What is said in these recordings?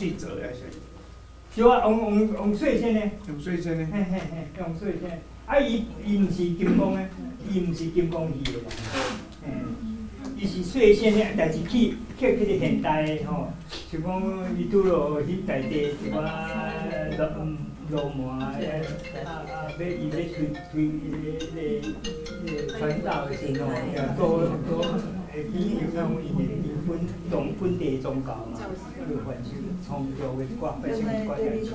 整种去做还是就啊，用用用水仙的，用水仙的？嘿嘿嘿，用水仙。啊，伊伊毋是金光的，伊毋是金光鱼的啦。嗯，伊是水仙的，但是去去迄个现代的吼，就讲伊拄落去内地一寡落嗯落满啊啊啊，要伊要推推迄个迄个迄个传道的时候，做做会比如讲伊的伊本本地宗教就反正创造的一寡百姓一寡代志。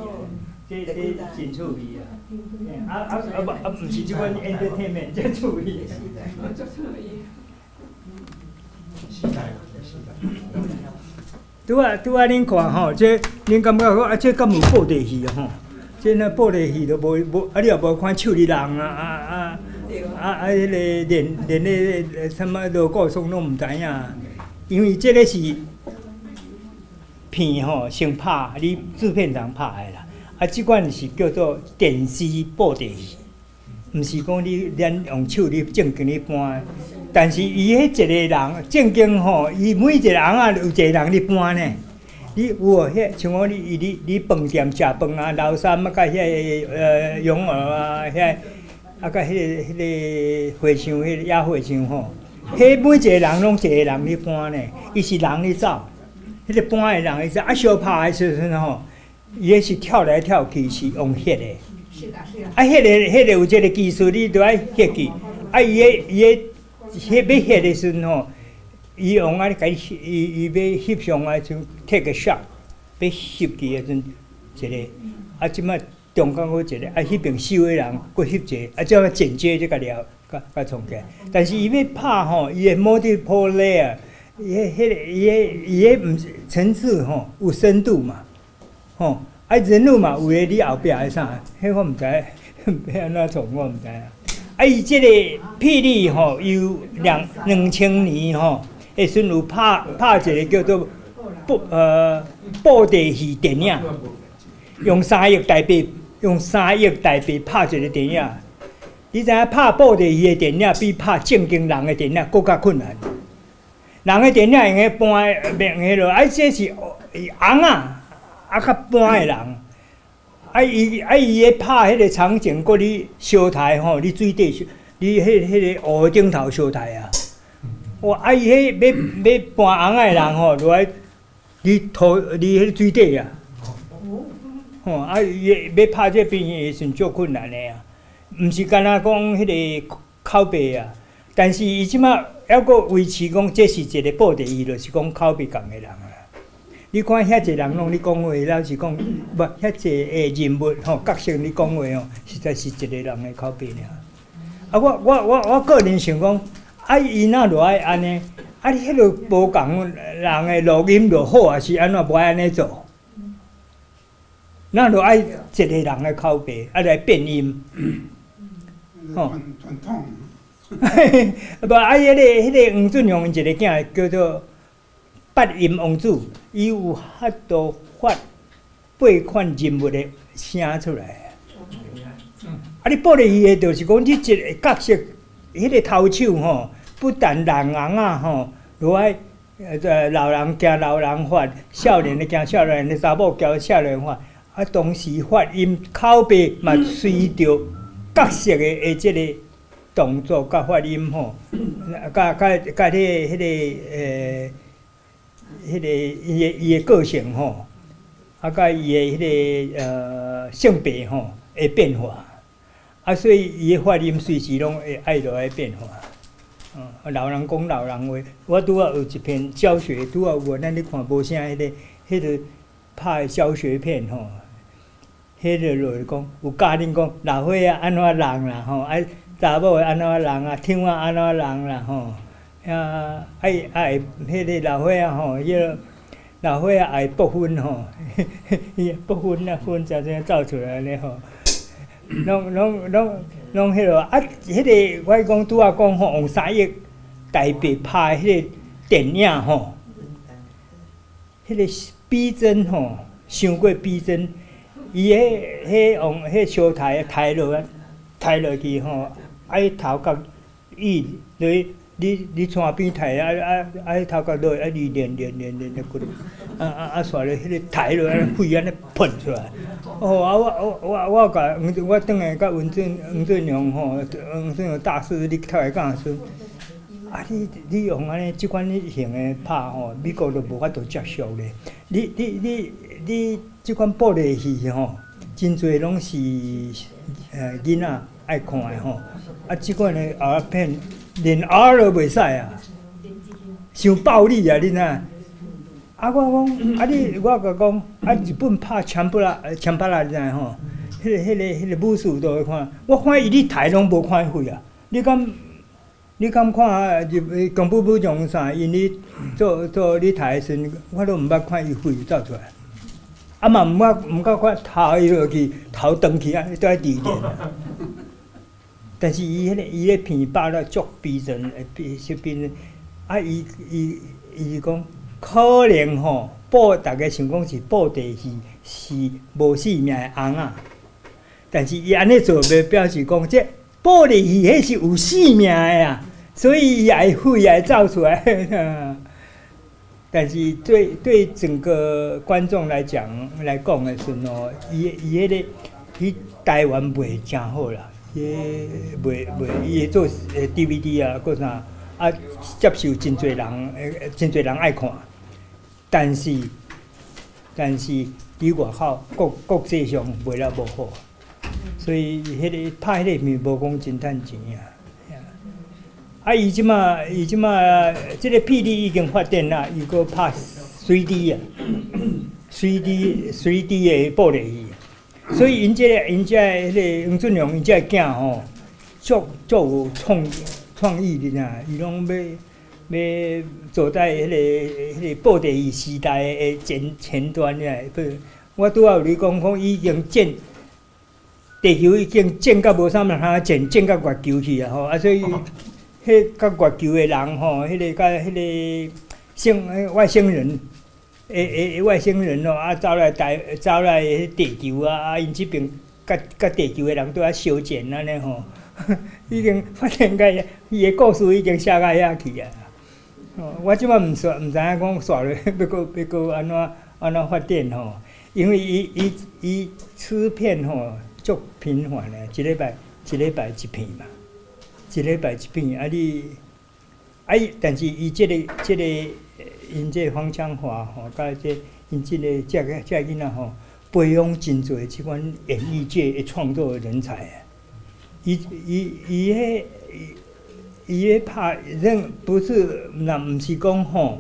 这这真趣味啊！啊啊啊不啊，毋是即款 entertainment 真趣味。拄啊拄啊，恁看吼，这恁感觉讲啊，这敢有布袋戏吼？这那布袋戏都无无，啊你也无看手里人啊啊啊啊啊！迄个连连咧什么锣鼓声拢毋知影，因为这个是片吼，先拍，你制片厂拍的啦。啊，即款是叫做电视布袋戏，毋是讲你咱用手你正经咧搬。但是伊迄一个人正经吼，伊每一个人啊有一个人咧搬呢。你有无迄像我你你你饭店食饭啊，老三啊，甲遐呃养儿啊，遐啊，甲迄个迄个和尚迄个野和尚吼，迄每一个人拢一个人咧搬呢，伊是人咧走，迄个搬的人伊是啊小拍的时阵吼。伊迄是跳来跳去，是用翕的。是啊是啊。啊，迄个迄个有即个技术，你都爱翕去。啊，伊个伊个翕要翕的时阵吼，伊用啊，甲伊伊伊要翕相啊，就 take a shot，要翕去的阵一个。啊，即摆中间佫一个，啊，迄边收的人佫翕一个，啊，即个剪接即个了，甲甲创起。但是伊要拍吼，伊的 multiple layer，伊迄迄个伊个伊个毋是层次吼，有深度嘛。吼，啊人物嘛，有诶，你后壁诶啥？迄我毋知，要安怎创我毋知啊。啊，伊即个霹雳吼，有两两千年吼，迄阵有拍拍一个叫做布呃布袋戏电影，用三亿台币，用三亿台币拍一个电影。你知影拍布袋戏诶电影比拍正经人诶电影更较困难。人诶电影用个搬面迄落，啊，这是红啊。啊，较搬的人，啊伊啊伊咧拍迄个场景，搁你烧台吼，你水底，你迄迄个湖顶头烧台啊。哇，啊伊迄要要搬红的人吼，落来你土你迄水底啊。吼，啊伊要拍这边也是足困难的啊。毋是干那讲迄个口碑啊，但是伊即马还阁维持讲，这是一个布袋伊，就是讲口碑共的人。你看遐济人拢咧讲话，老是讲，无遐济诶人物吼，角色咧讲话吼，实在是一个人的口碑尔。啊，我我我我个人想讲，啊伊若落爱安尼，啊你迄个无共人诶录音就好，还是安怎无爱安尼做？那落爱一个人诶口碑，啊来变音，吼，传统。无啊，迄个迄个黄俊雄一个囝叫做。八音王子，伊有法度发八款人物的声出来。啊，你报的伊的，就是讲你一个角色，迄个头手吼，不但人红啊吼，落爱呃老人惊老人发，少年的惊少年的查某叫少年发，啊，同时发音口碑嘛随着角色的诶即个动作甲发音吼，甲甲甲迄个迄个诶。迄个伊个伊个个性吼，啊，甲伊个迄个呃性别吼会变化，啊，所以伊个发音随时拢会爱落来变化。嗯，老人讲老人话，我拄啊有一篇教学，拄啊有咱咧看无啥迄个迄个拍教学片吼，迄个落讲有教恁讲老岁仔安怎人啦吼，啊查某安怎人啊，听话安怎人啦吼。啊，爱爱，迄个老伙仔吼，迄个老伙仔爱不分吼，伊不分啊分，才这样走出来咧吼。拢拢拢拢迄落啊，迄个我讲拄啊讲吼，用三亿台币拍迄个电影吼，迄个逼真吼，伤过逼真。伊迄迄用迄小台抬落啊，抬落去吼，爱头壳伊对。你你窗边台啊啊啊头壳落啊你练练练练练骨，啊啊啊煞咧迄个台落啊血安尼喷出来。哦啊我我我我甲黄我等下甲文俊黄俊荣吼，黄俊荣大师你头来讲说，啊你你用安尼即款型的拍吼，美国都无法度接受咧。你你你你即款玻璃戏吼，真侪拢是呃囡仔爱看的吼。啊，即款的 R 片连 R 都袂使啊，伤暴力啊！你呐，啊，我讲啊，你我甲讲啊，日本拍枪不啦，枪不啦，你知吼？迄个、迄个、迄个武术都会看，我看伊咧台拢无看血啊！你敢？你敢看啊？日公布部长啥？因咧做做咧台时，我都毋捌看伊血走出来。啊嘛，毋捌毋捌看头伊落去，头断去啊，都爱伫咧。但是伊迄个伊咧片拍了足逼真，诶，逼是逼真。啊，伊伊伊讲可能吼，报大家想讲是报地是是无性命的翁仔，但是伊安尼做，袂表示讲这报地戏迄是有性命的啊，所以伊也会也走出来。但是对对整个观众来讲来讲的时吼，伊伊迄个伊台湾卖诚好啦。伊卖卖伊会做诶 DVD 啊，搁啥啊？接受真侪人诶，真侪人爱看。但是但是伫外口国国际上卖了无好，所以迄个拍迄个片无讲真趁钱啊。啊，伊即马伊即马即个 PD 已经发展啦，伊搁拍 3D 啊，3D 3D 诶玻璃戏。所以，因这个、因这迄个黄俊荣，因这个囝吼，足足有创创意的呐。伊拢要要走在迄个、迄个布袋戏时代的前前端呐。不，我拄仔有你讲讲，已经建地球已经建到无啥物通建，建到月球去啊！吼，啊，所以迄甲月球的人吼，迄个甲迄个星外星人。诶诶，外星人哦，啊走来台，走来地球啊，啊因即边甲甲地球诶人都要修剪安尼吼，已经发展个伊诶故事已经写到遐去啊。哦，我即摆毋煞毋知影讲煞咧，要搁要搁安怎安怎发展吼？因为伊伊伊出片吼足频繁诶，一礼拜一礼拜一片嘛，一礼拜一片啊你，啊伊但是伊即个即个。因这方腔话吼，甲这因这个这个这囡仔吼，培养真侪即款演艺界的创作人才。伊伊伊迄伊迄拍任不是那毋是讲吼，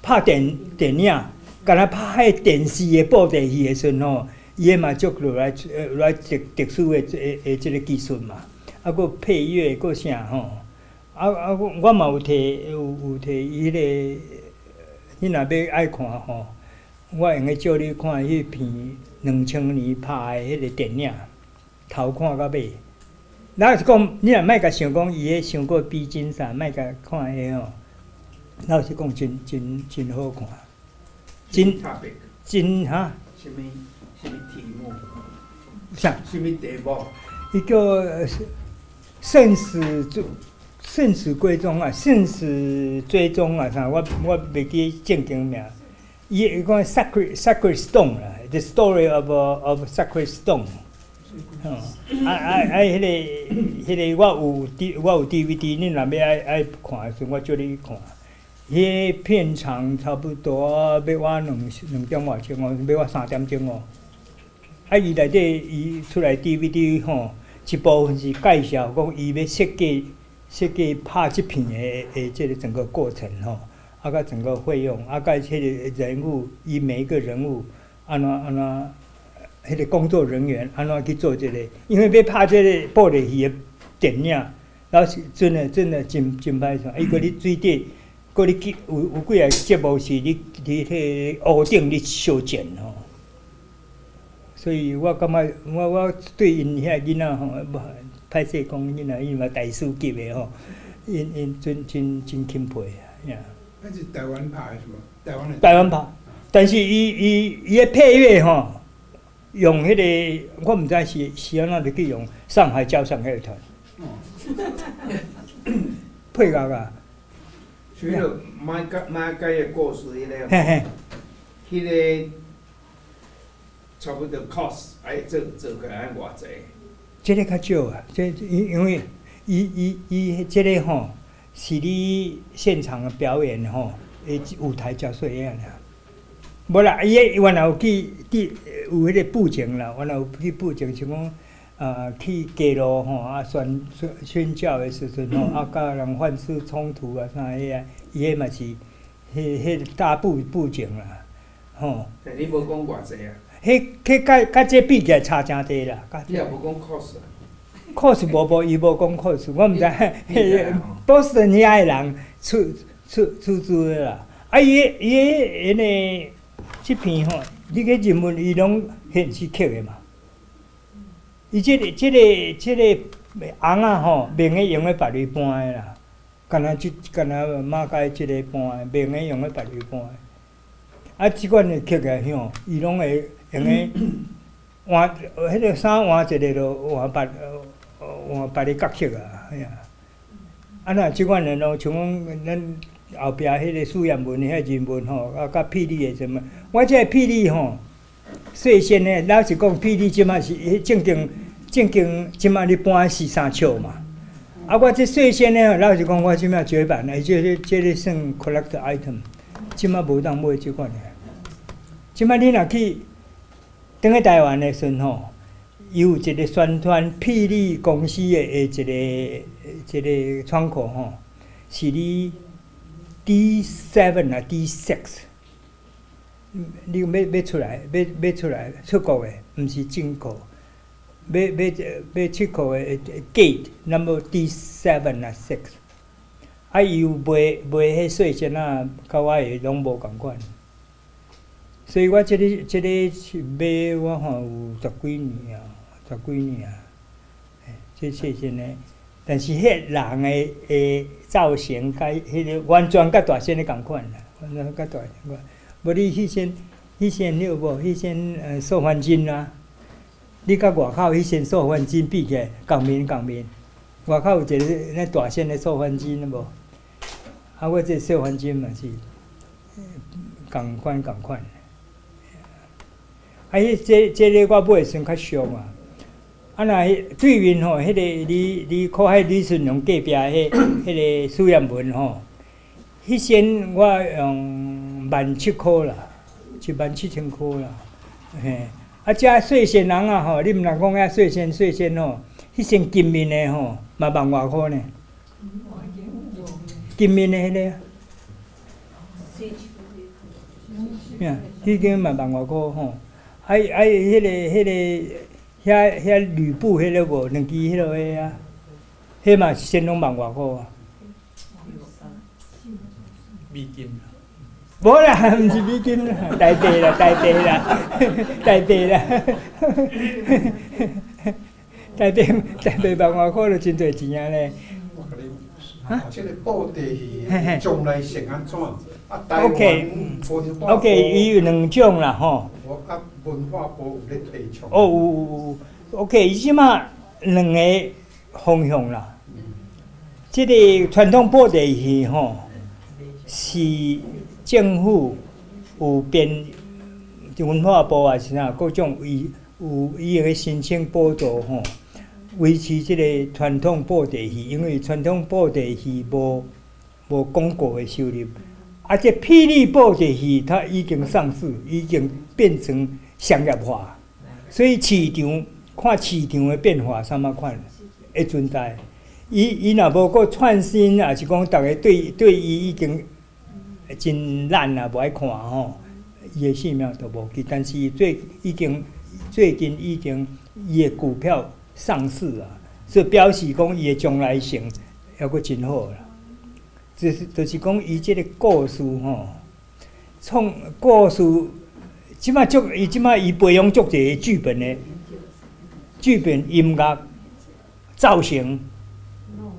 拍电电影，干若拍迄电视的布袋戏的时阵吼，伊迄嘛足落来来特特殊的诶诶即个技术嘛，啊个配乐个啥吼，啊啊我我嘛有摕有有摕伊迄个。你若要爱看吼，我用个叫你看迄片两千年拍的迄个电影，头看到尾。那是讲你若莫甲想讲伊迄想过逼真啥，莫甲看迄吼。那是讲真真真好看，真真哈。什么什么题目？啥？什么题目？伊叫生死就。生死归宗啊，生死追踪啊，啥？我我袂记正经名。伊伊讲 sacred sacred stone 啦，the story of of sacred stone。哦，啊啊啊！迄个迄个我有 D 我有 DVD，你若要爱爱看，时阵我叫你看。迄片长差不多要我两两点外钟哦，要我三点钟哦。啊，伊内底伊出来 DVD 吼，一部分是介绍讲伊要设计。设计拍即片诶诶，即个整个过程吼，啊甲整个费用，啊甲迄个人物，伊每一个人物，安怎安怎，迄个工作人员安怎去做即个？因为要拍即个玻璃戏诶电影，然后是真诶真诶真真歹看。伊搁你水底，搁你去有有几个节目是你伫迄个屋顶咧修剪吼。所以我感觉，我我对因遐囡仔吼。拍摄讲，因为因为大师级的吼，因因真真真钦佩呀。那是台湾拍是无？台湾的。台湾拍，但是伊伊伊的配乐吼，用迄个我毋知是是安怎入去用上海交响乐团。哦。配乐啊，除了马街马街的故事迄个，嘿嘿，迄个差不多 cost 爱做做个爱偌济？这个较少啊，这因因为伊伊伊这个吼是你现场的表演吼，诶舞台较细样啦。无啦，伊诶原来有去去有迄个布景啦，原来有去布景，像讲呃去街路吼啊宣宣宣教的时阵吼，啊甲人犯事冲突啊啥迄个，伊迄嘛是迄迄大布布景啦，吼，但你无讲偌济啊？迄迄甲甲这比起来差真济啦，甲这你也无讲 cost 啊？cos 无无，伊无讲 cos，我毋知。你知影吼波士顿遐个人出出出资的啦。啊，伊个伊个迄个即片吼，你去认问伊拢现实刻的嘛。伊即、个即、个即、个红啊吼，明个用个别里搬的啦。干若即干若马街即个搬的，明个用个别里搬的。啊，即款的刻个吼，伊拢会用咧 换迄个衫换一个就换别呃换别个角色啊，哎呀。啊，若即款人咯，像讲咱后壁迄个苏彦文遐人文吼，啊，甲霹雳的什么，我即个霹雳吼，细先呢，老实讲，霹雳即马是迄正经正经，即马咧搬四三笑嘛。啊，我即细先呢，老实讲，我即马绝版，而且这这个算 collect item，即马无当买即款的。即马你若去等去台湾的时阵吼，伊有一个宣传霹雳公司的的一个一个窗口吼，是你 D seven 啊 D six，你要要出来，要要出来出国的，毋是进口。要要要出口的 gate number D seven 啊 six，啊伊有卖卖迄细线啊，甲我的拢无共款。所以我即、个即、个是买我吼有十几年啊，十几年啊，这细线的。但是迄人的诶造型，甲迄个完全甲大仙的共款啦，完全甲大仙款。无你迄身迄身你有无？迄身呃受环金啊，你甲外口迄身受环金比起来，共面共面。外口有一个那大仙的受环境无？啊，我这受环金嘛是共款共款。啊，迄这这个我买算较俗啊。啊，若迄对面吼，迄、个李李靠海李顺龙隔壁迄迄个苏彦文吼，迄身我用万七箍啦，一万七千箍啦，嘿。啊，遮细线人啊吼，你毋通讲遐细线细线吼，迄身金面的吼，嘛万外箍呢。金面的迄、个啊，呀，迄间嘛万外箍吼。啊啊，迄、个迄、个。遐遐吕布迄个无两支迄落个啊，迄嘛是先拢万外箍啊。美金啦。无啦，毋是美金啦，台币啦，台币啦，台币啦，台币台币万外箍就真侪钱啊咧。我甲你哈即个布袋戏嘿嘿将来成安怎？啊，台湾文化部 OK，伊有两种啦吼。哦，有有有，OK，伊即马两个方向啦。即、个传统布袋戏吼，是政府有编文化部啊是啥各种伊有伊个申请补助吼，维持即个传统布袋戏，因为传统布袋戏无无广告的收入。啊，这霹雳布袋戏它已经上市，已经变成商业化，所以市场看市场的变化啥么款会存在。伊伊若无个创新，也是讲逐个对对伊已经真烂啊，无爱看吼，伊的性命都无去。但是最已经最近已经伊的股票上市啊，所以表示讲伊的将来性还阁真好啦。就是就是讲伊即个故事吼，创故事，即摆足伊即摆伊培养足侪剧本的剧本、音乐、造型，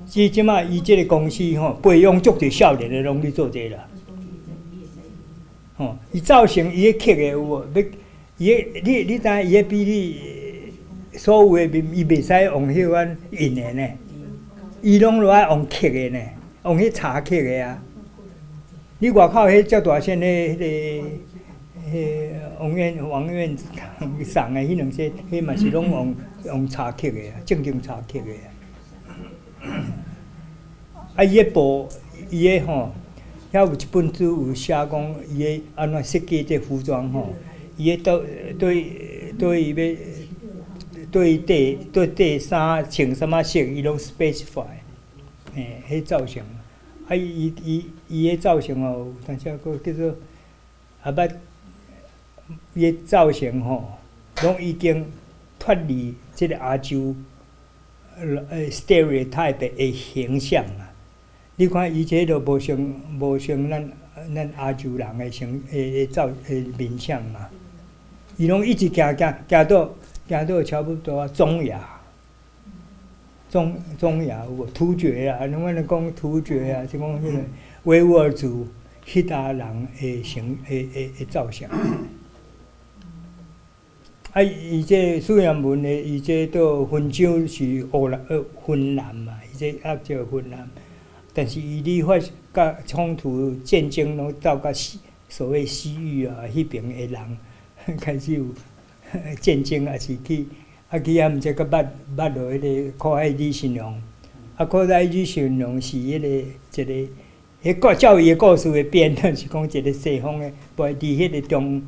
即即摆伊即个公司吼，培养足侪少年的拢去做这啦。吼，伊造型伊迄刻的有无？要伊迄你你知影伊迄比你所有的面伊袂使用迄款印的呢，伊拢落来用刻的呢。用迄茶刻的啊，你外口迄遮大声的迄、个，迄、王院王院送的迄两些，迄嘛是拢用用查刻的啊，正经查刻的啊。啊，伊个布，伊个吼，遐有一本书有写讲伊个安怎设计这服装吼，伊个对对对伊要对底对底衫穿什么色，伊拢 specify，嘿，迄造型。啊，伊伊伊个造型哦，有当时个叫做啊捌，伊个造型吼，拢已经脱离即个亚洲呃 stereotype 的形象啊。你看伊这都无像无像咱咱亚洲人的形诶造诶面相嘛，伊拢一直行行行到行到差不多中亚。中中亚有无突厥啊？侬安尼讲突厥啊，是讲迄个维吾尔族迄搭人诶形诶诶诶造型。啊，伊这苏联文诶，伊这都分州是乌兰呃芬兰嘛，伊这也叫云南。但是伊咧发甲冲突战争拢到甲西所谓西域啊，迄边诶人 开始有 战争，也是去。啊，去遐毋知个捌捌落迄个可爱李新娘，啊，可爱李新娘是迄个一个，迄个教育故事的编，是讲一个西方诶，不伫迄个中，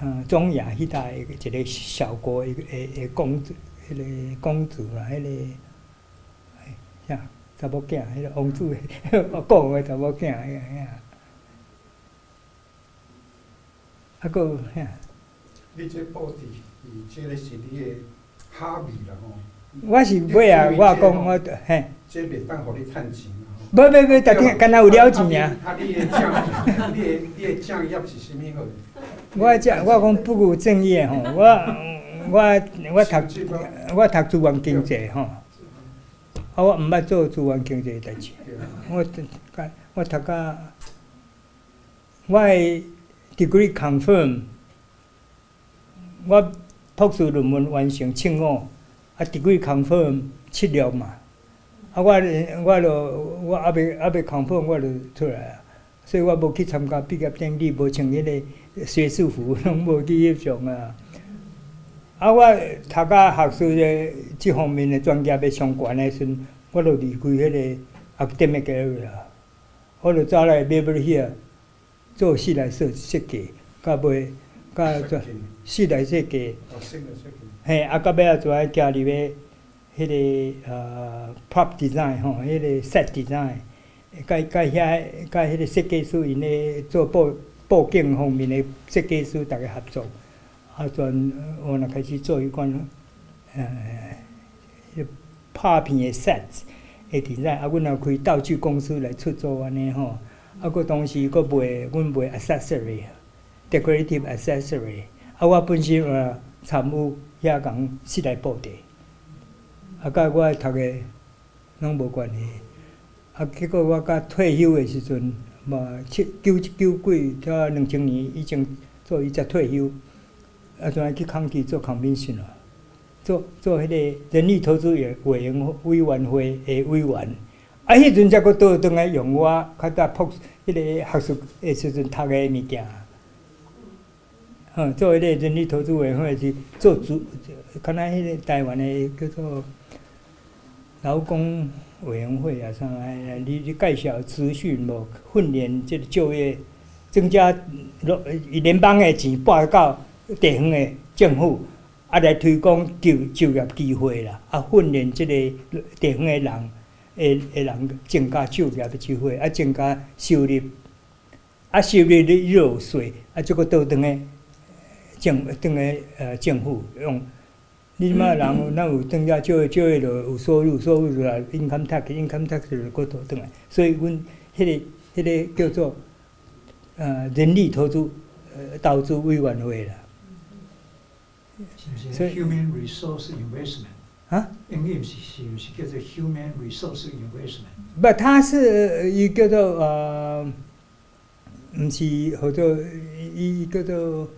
嗯，中亚迄搭一个小国，一个诶诶公主，迄个公主啦，迄个，啥查某囝，迄个王子诶，国诶查某囝，遐遐，啊，个遐。你这布置，伊这个是你的哈味啦吼。我是买啊，我讲我嘿。这袂当互你趁钱啦吼。不不不，逐天干那有了钱啊。啊，你的酱，你的你的酱叶是啥物好？我讲我讲不务正业吼，我我我读我读资源经济吼，啊我毋捌做资源经济代志，我我读甲我 degree confirm。我博士论文完成七五，啊，degree confirm 七六嘛，啊，我我著我还未还未 confirm 我著出来啊，所以我无去参加毕业典礼，无穿迄个学士服，拢无去翕相啊。啊，我读甲学术的即方面的专家要相关的时阵，我著离开迄个 academic area，我著走来 Beverly 做室内设设计，到尾。甲做室内设计，嘿，啊，到尾啊，就爱加入个迄个呃，prop design 吼，迄个 set design，甲甲遐甲迄个设计师因咧做布布景方面的设计师，逐个合作，啊，全我若开始做迄款呃，拍片的 set 的 design，啊，阮也开道具公司来出租安尼吼，啊，佮同时佮卖，阮卖 accessory。Decorative accessory，啊，我本身啊参与遐讲室内布置，啊，甲我读个拢无关系，啊，结果我甲退休的时阵，嘛七九九几，到两千年已经做伊才退休，啊，就去康基做康宾逊啊，做做迄个人力投资委委员委员会的委员，啊，迄阵则佫倒转来用我较早博迄个学术的时阵读个物件。嗯，做迄个人力投资委员会是做主，可能迄个台湾的叫做劳工委员会啊，啥哎，你你介绍资讯无训练即个就业，增加联联邦的钱拨到地方的政府，啊来推广就就业机会啦，啊训练即个地方的人，诶诶人增加就业的机会，啊增加收入，啊收入的入税，啊这个倒转个。政等个呃政府用，你即马人咱有增加就业就业就有收入收入就来 income tax income tax 就过头转来，所以阮迄个迄个叫做呃人力投资呃投资委员会啦。human resource investment 啊，英语是是是叫做 human resource investment。不，它是伊叫做呃，毋是叫做伊叫做。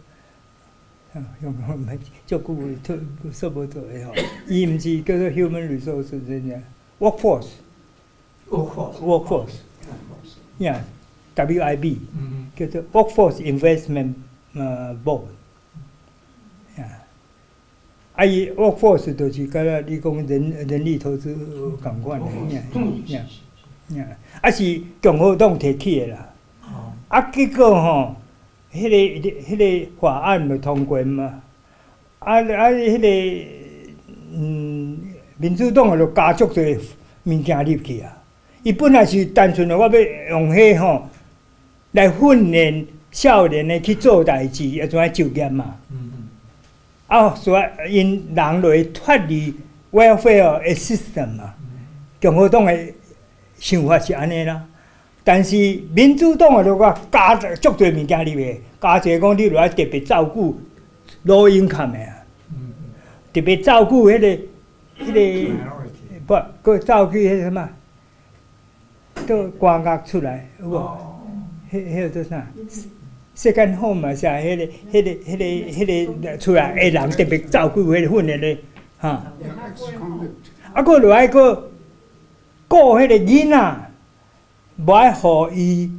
用用咪照顾特说不做诶吼，伊毋是叫做 human resource 真正 workforce workforce workforce，呀，WIB，嗯叫做 Workforce Investment 呃 Board。啊，啊伊 Workforce 就是甲咱你讲人人力投资共款的，呀呀呀，啊是共和党提起的啦。啊，结果吼，迄、个、迄、个法案就通过嘛，啊啊，迄、个嗯，民主党就加足侪物件入去啊。伊本来是单纯的我要用迄吼来训练少年的去做代志，也，怎啊就业嘛。嗯嗯，啊，所以因人就会脱离 welfare 的 system 嘛。共和党的想法是安尼啦，但是民主党啊就讲加足侪物件入去，加一个讲你就要特别照顾 low income 的啊，嗯特别照顾迄、个迄、嗯个不，佮照顾迄个什么，都歌乐出来有无？哦，迄迄个做啥？世间好嘛是啊，迄、个、迄、个、迄、个、迄、个出来的人特别照顾迄个训练的，哈。Yeah, ex-convict. 啊，佫落来佫顾迄个囡仔，无爱互伊，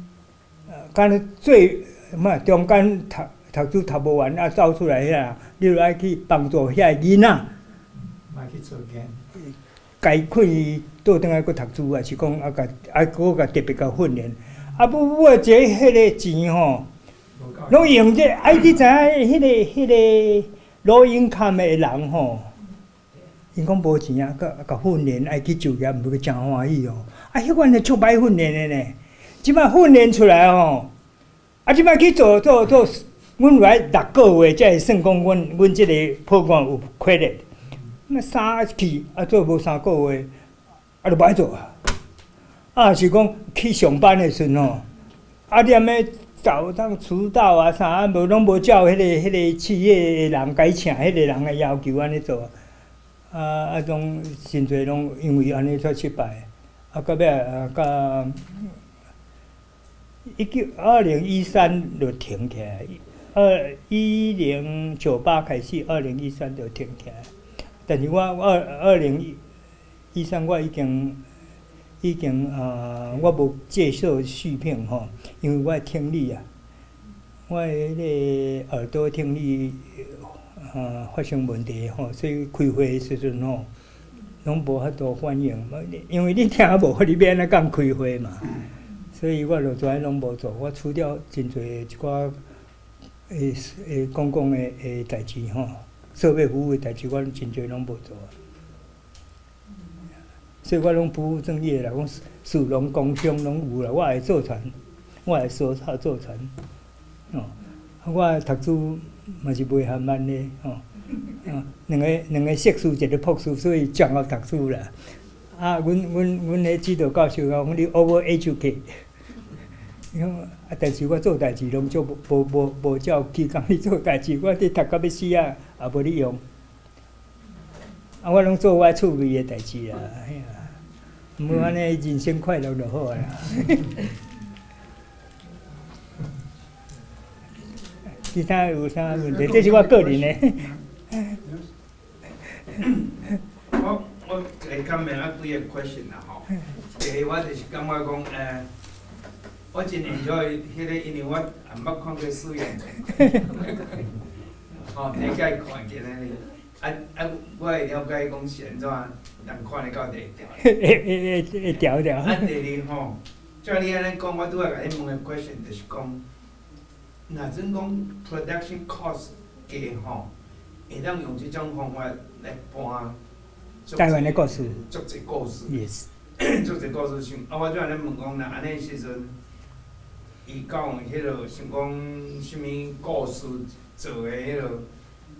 呃，敢若最嘛中间读读书读无完啊，走出来遐，你落来去帮助遐囡仔，买去做 game，该困伊倒转来去读书啊，是讲啊，甲啊，佫甲特别甲训练，啊，不不过这迄个钱吼，拢用这，啊，你知影迄个迄个老影看的人吼。因讲无钱啊，甲甲训练爱去就业，毋是真欢喜哦。啊，迄款是足歹训练的呢。即摆训练出来吼，啊，即摆去做做做，阮来六个月才会算讲阮阮即个 program 有 credit。那三去啊，做无三个月，啊，就歹做啊。啊，是讲去上班的时阵吼，啊，踮咧找当辅导啊啥，无拢无照迄、个迄、个企业的人该请迄个人的要求安尼做。啊啊，种真侪拢因为安尼才失败。啊，到尾啊，到一九二零一三就停起来，二一零九八开始，二零一三就停起来。但是我二二零一三我已经已经呃，我无接受续聘吼，因为我的听力啊，我迄个耳朵听力。呃，发生问题吼，所以开会的时阵吼，拢无法度反应，因为你 听无，你要安怎讲开会嘛？所以我就跩拢无做，我除掉真侪一寡诶诶公共诶诶代志吼，社会服务诶代志，我真侪拢无做。所以我拢不务正业啦，讲属农工商拢有啦，我会做船，我会说操做船，哦，我读书。嘛是袂含慢的吼，两个两个硕士，一个博士，所以上学读书啦。啊，阮阮阮迄指导教授讲，你 over educate。伊讲啊，但是我做代志拢做无无无无照去讲你做代志，我伫读到要死啊，也无你用。啊，我拢做我趣味的代志啦，哎呀，毋安尼人生快乐就好啊啦。其他有啥问题？这是我个人的。我我来讲明啊几个 question 啦吼。第一，我就是感觉讲，诶，我真 enjoy 迄个，因为我也捌看过试验的。吼，第一届看见安尼，啊啊，我会了解讲是安怎人看得到第一条。会会会会调调。啊，第二吼，照你安尼讲，我拄仔甲你问个 question 就是讲。若真讲 production cost 低吼，会当用即种方法来搬台湾的故事，足侪故事，Yes，足侪故事想。啊，我就安尼问讲，若安尼时阵，伊讲迄落想讲啥物故事做诶迄落，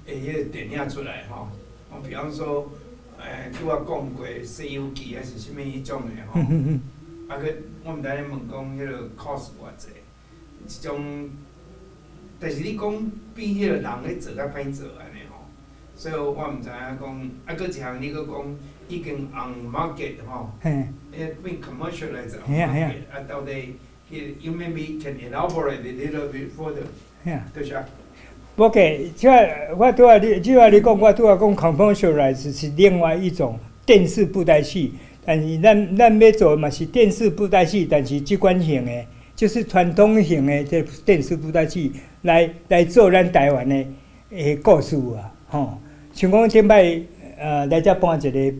诶迄个电影出来吼。我比方说，诶，拄仔讲过《西游记》还是啥物迄种诶吼。啊，佮我毋知影问讲迄落 cost 偌济，即种。但是你讲比迄个人咧做较歹做安尼吼，所以我毋知影讲，啊，佫一项你佫讲已经 on market 吼，嘿，诶变 commercial 来做 on 嘿啊嘿啊 market，啊到底迄 you maybe can elaborate a little bit further。对啥？OK，即个我拄仔你，即个你讲，我拄仔讲 commercialize 是另外一种电视布袋戏，但是咱咱要做嘛是电视布袋戏，但是机关型的，就是传统型的这电视布袋戏来来做咱台湾的诶故事啊，吼、像讲顶摆呃来遮搬一个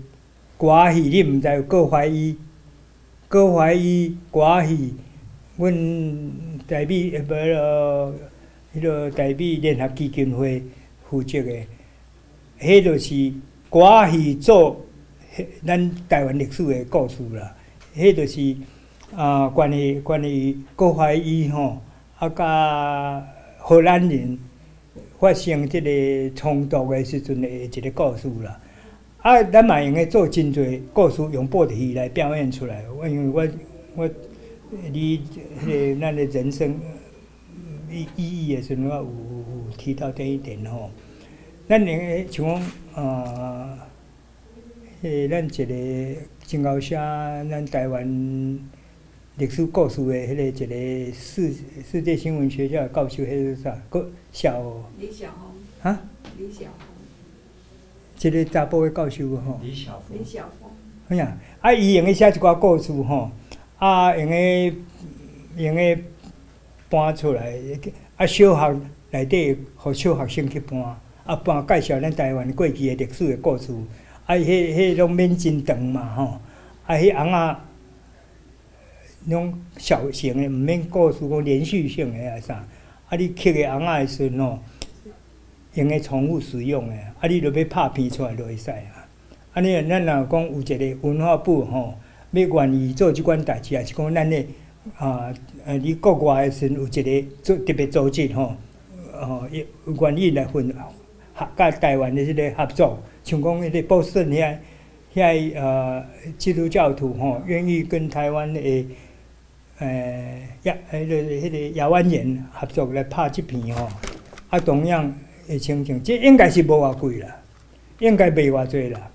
歌戏，你毋知有郭怀义，郭怀义歌戏，阮台美呃无咯，迄个台美联合基金会负责的，迄就是歌戏做迄咱台湾历史的故事啦，迄就是。啊，关于关于郭怀义吼，啊，甲荷兰人发生即个冲突的时阵的一个故事啦。啊，咱嘛用个做真侪故事，用布袋戏来表演出来。我因为我我你迄个咱的人生意意义的时阵，我有有提到这一点吼。咱用个像讲啊，迄咱一个真后写咱台湾。历史故事的迄个一个世世界新闻学校的教授，迄个啥？个小李小红，啊，李小红，一个查甫的教授吼。李小峰李，小红，哎呀，啊，伊用个写一寡故事吼，啊，用个用个搬出来，啊，小学内底互小学生去搬，啊，搬介绍咱台湾过去的历史的故事，啊，迄迄拢免真长嘛吼，啊，迄翁仔。种小型的，毋免故事讲连续性的啊啥，啊你刻个红仔的时阵吼，用个重复使用的，啊你著要拍片出来就会使啊。啊你咱若讲有一个文化部吼，要愿意做即款代志，也是讲咱的啊呃，你国外的时阵有一个做特别组织吼，吼愿意来分合甲台湾的即个合作，像讲迄个波士顿遐遐呃基督教徒吼，愿意跟台湾的。诶，亚迄个迄个亚湾人合作来拍即片吼，啊同样诶情形，即应该是无偌贵啦，应该袂偌济啦。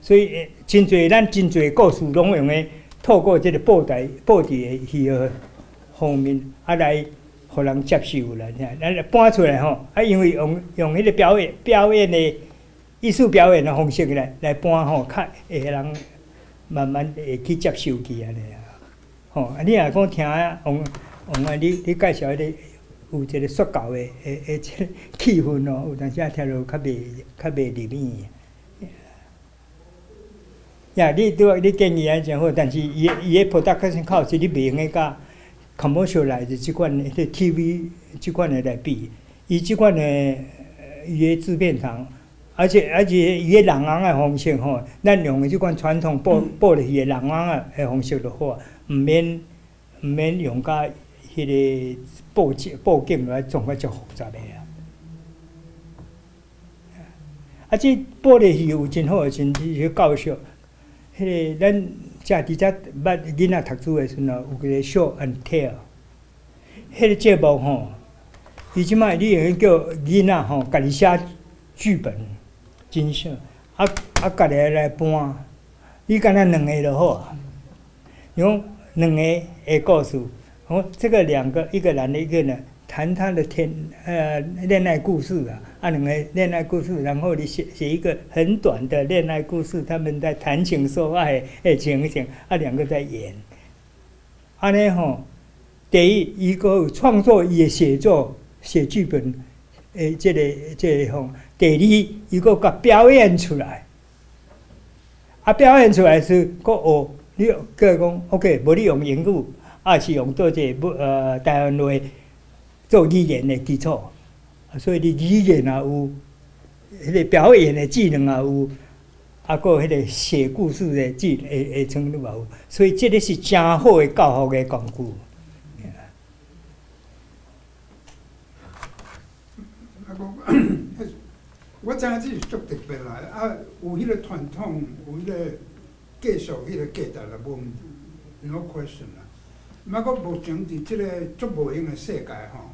所以，真侪咱真侪故事拢用诶，透过即个布袋布袋诶戏个方面啊来，互人接受啦。咱来搬出来吼，啊因为用用迄个表演表演诶艺术表演诶方式来来搬吼，较会人慢慢会去接受去安尼啊。吼，啊！你若讲听啊，王王啊，你你介绍迄个有一个塑胶的，诶诶，即气氛哦，有当时啊听着较袂较袂入耳。呀，你拄你建议啊真好，但是伊伊诶 production cost 你袂用个甲 commercial 来的即款迄个 TV 即款的来比，伊即款的伊诶制片厂，而且而且伊诶人工诶方式吼，咱用诶即款传统报报的伊诶人工诶方式就好。毋免毋免用甲迄个报警报警来装甲足复杂的啊！啊，即玻璃戏有真好诶，真去教授。迄个咱遮伫遮捌囡仔读书诶时阵哦，有个 show and tell。迄个节目吼，伊即摆你用叫囡仔吼，家己写剧本，真少。啊啊，家己来搬，你干那两个就好啊。用两个的故事，哦，这个两个，一个男的，一个女，谈他的天呃恋爱故事啊，啊，两个恋爱故事，然后你写写一个很短的恋爱故事，他们在谈情说爱诶情形，啊，两个在演，安尼吼，第一一个创作也写作写剧本，诶，这个这个吼，第二一个甲表演出来，啊，表演出来是个学。你个讲，OK，无你用英语，也是用做这不呃台湾话做语言的基础，所以你语言也有，迄个表演的技能也有，啊，个迄个写故事的技会会程度也有，所以这个是真好的教学的工具。我知影这是足特别啦，啊，有迄个传统，有迄个。继续迄个价值啦，无 no question 啦。毋过目前伫即个足无用诶世界吼，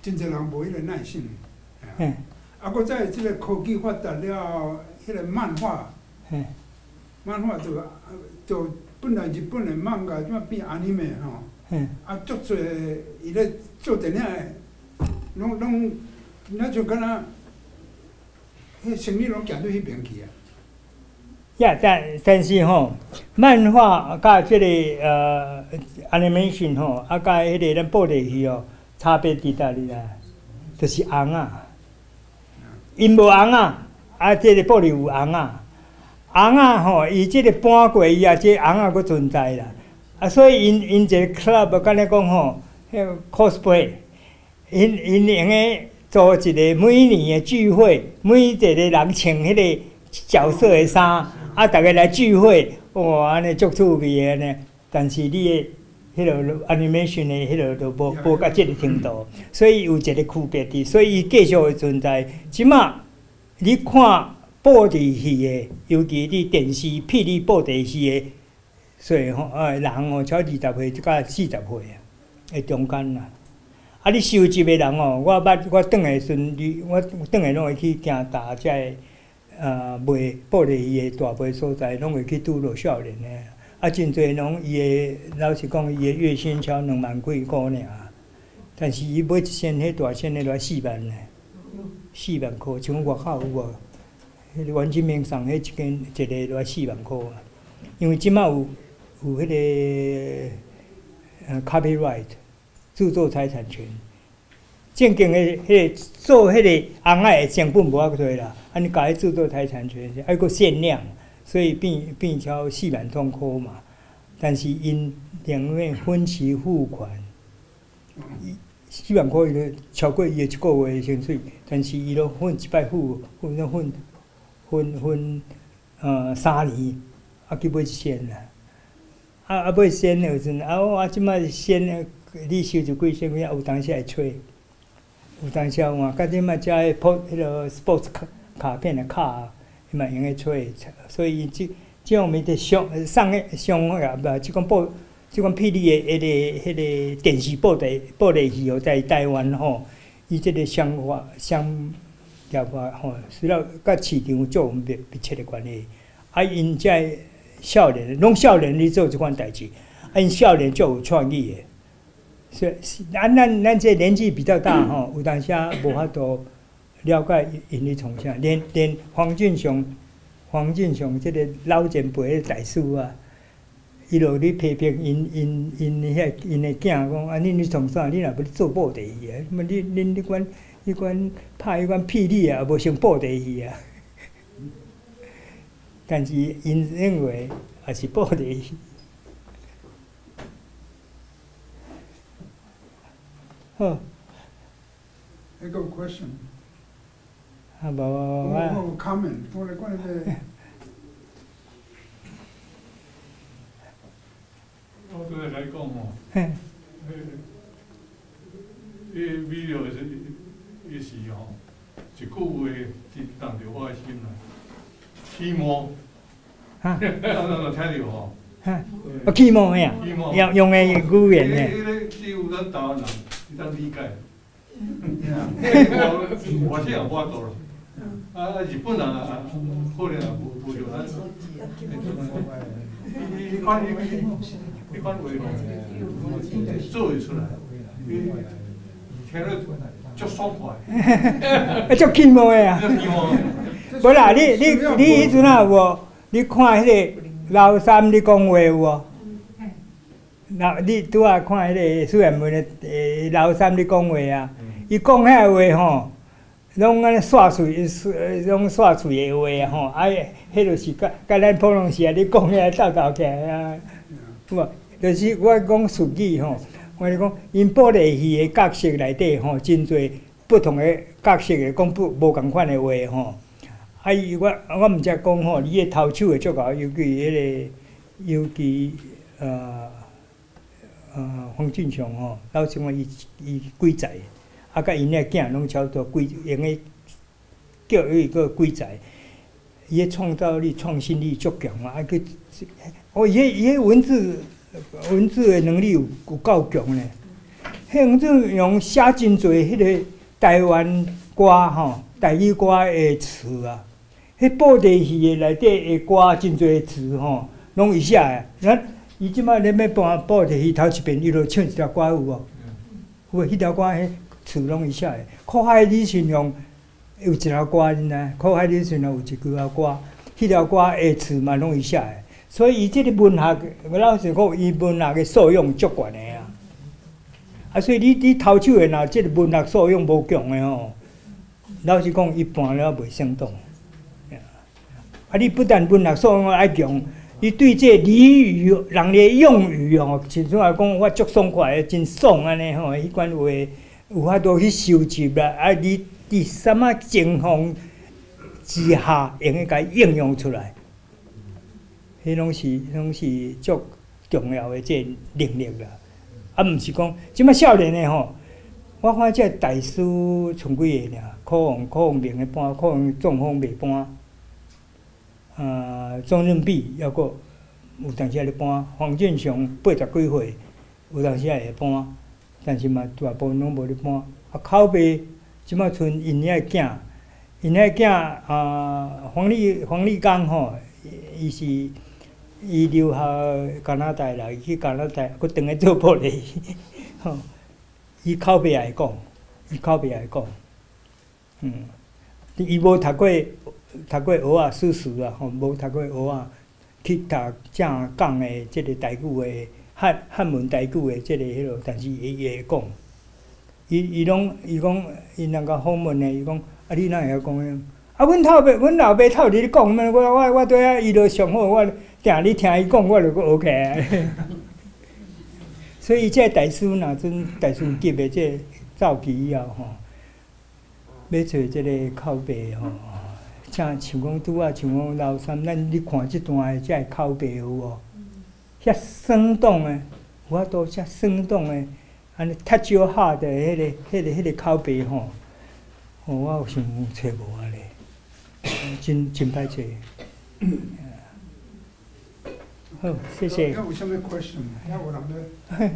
真侪人无迄个耐心。嗯。啊，搁在即个科技发达了，迄个漫画，漫画就就本来日本诶漫画，怎啊变 anime 吼？嗯。啊，足侪伊咧做电影诶，拢拢，那就敢若，迄生意拢行到迄边去啊。呀，但但是吼，漫画甲即、个呃 animation 吼，啊甲迄个咱布袋戏哦，差别伫倒哩啦？就是红啊，因无红啊，啊即、个布袋有红啊，红啊吼，伊即个搬过伊啊，即红啊佫存在啦。啊，所以因因一个 club 敢若讲吼，迄个 cosplay，因因用诶做一个每年诶聚会，每一个人穿迄个角色诶衫，啊，逐个来聚会，哇，安尼足趣味诶安尼。但是你诶迄落 animation 诶迄落都无无到即个程度，所以有一个区别伫，所以伊继续会存在。即马你看布袋戏诶，尤其你电视霹雳布袋戏诶。所以吼，呃，人哦，超二十岁就到四十岁啊，诶，中间啦。啊，你收集诶人哦，我捌我转来时阵，我转来拢会去行大遮个呃卖布袋戏诶大卖所在，拢会去拄着少年诶。啊，真侪拢伊诶，老实讲，伊诶月薪超两万几箍尔。但是伊买一身迄大身诶，要四万呢，四万箍，像外口有无？迄个王金明送迄一件一个要四万箍啊，因为即马有。有迄个呃 copyright 著作财产权，正经的迄个做迄个红仔的成本无遐多啦，啊，你搞迄著作财产权，还个限量，所以变变超四万通箍嘛。但是因两位分期付款，四万箍伊都超过伊的一个月的薪水，但是伊都分一摆付，分分分分呃三年，啊去买一件啦。啊啊！买先的时阵，啊我啊即摆先的，你收就几千块，有当时会吹，有当时换，甲即摆遮个破迄个 sports 卡卡片的卡，伊嘛用个吹，所以即即种物的上上个上个无即款报，即款霹雳的迄个迄个电视报的报的戏哦，在台湾吼，伊即个商化商业化吼，除了甲市场有密密切的关系，啊因遮。少年，拢少年咧做即款代志，啊因少年就有创意诶。是是，咱咱咱这年纪比较大吼，有当时无法度了解因咧从啥，连连黄俊雄、黄俊雄即个老前辈诶大师啊，伊落咧批评因因因遐因诶囝讲，啊，恁咧从啥？你若要做布袋戏啊？么你恁迄款迄款拍迄款霹雳啊，无成布袋戏啊？但是因认为也是布袋戏。好。一个 question。啊，无无无。我 comment，我来讲咧。我拄来讲吼，迄迄 video 是伊是吼，一句话是动着我诶心啦。起毛，哈，听着吼，哈，啊起毛呀，用用诶语言呢。迄个只有咱台湾人会当理解，我我是也无法度咯，啊日本人啊，可能也无无着咱。伊伊款伊伊款话吼，做会出来，伊听了足爽快，啊足起毛诶啊。无啦，你你你迄阵啊有无？你看迄个老三你讲话有无？那你拄啊看迄个苏元文的诶老三你讲话啊？伊讲遐话吼，拢安尼刷嘴，拢煞嘴诶话吼，啊，迄著是甲甲咱普通时啊，你讲遐斗斗起来啊，有无？就是我讲俗语吼，我讲因布袋戏诶角色内底吼，真侪不同诶角色诶讲不无共款诶话吼。啊！伊我我毋则讲吼，伊诶头手会足够，尤其迄个，尤其呃呃黄俊雄吼，老像讲伊伊鬼才，啊，甲因诶囝拢超多鬼，用诶教育个鬼才，伊诶创造力、创新力足强啊！啊，佮哦，伊伊文字文字诶能力有有够强咧。迄种用写真侪迄个台湾歌吼，台语歌诶词啊。迄布袋戏诶内底诶歌真侪词吼，拢伊写诶。伊即摆咧要搬布袋戏头一遍，伊就唱一条歌有无？有无？迄条歌迄词拢伊写诶。苦海李顺龙有一条歌呢，苦海李顺龙有一句啊歌，迄条歌诶词嘛拢伊写诶。所以伊即个文学，我老实讲，伊文学诶素养足悬诶啊。啊，所以你你头手诶若即个文学素养无强诶吼，老实讲，一般了袂生动。啊，你不但文学素养爱强，伊对这俚语、人的用语哦，像出来讲，我足爽快的，真爽安尼吼，迄款话有法度去收集啦。啊，你伫什么情况之下，用个甲应用出来？迄拢是，拢是足重要的这能力啦。啊，毋是讲即摆少年的吼，我看这大师剩几个尔，可能、可能明的班，可能中风未班，啊，钟润碧抑个有当时也咧搬，黄俊雄八十几岁，有当时也会搬，但是嘛大部分拢无咧搬。啊，口碑即摆剩因遐囝，因遐囝啊，黄立黄立刚吼，伊是。伊留学加拿大啦，去加拿大，佫当来做玻璃，吼。伊口碑也会讲，伊口碑也会讲，嗯。伊无读过，读过学啊，史实啊，吼，无读过学啊，去读正讲的即个台语的汉汉文台语的即个迄落，但是伊伊会讲。伊伊拢伊讲，伊人甲访问的，伊讲，啊，你哪会晓讲个？啊，阮头爸，阮老爸头伫咧讲，我我我对啊，伊都上好我。定你听伊讲，我就阁学起来。所以这大师若阵大师级的这造诣以后吼，要找这个口碑吼，像像讲拄啊，像讲老三，咱你看即段的这口碑有无？遐生动的，有法度遮生动的，安尼踢少下的迄个、迄个、迄个口碑吼，哦，我有想找无啊咧，真真歹找。好，谢谢。有什么 question？要有人咧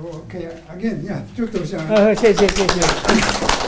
？OK，again，yeah，就多谢。好，谢谢，谢谢。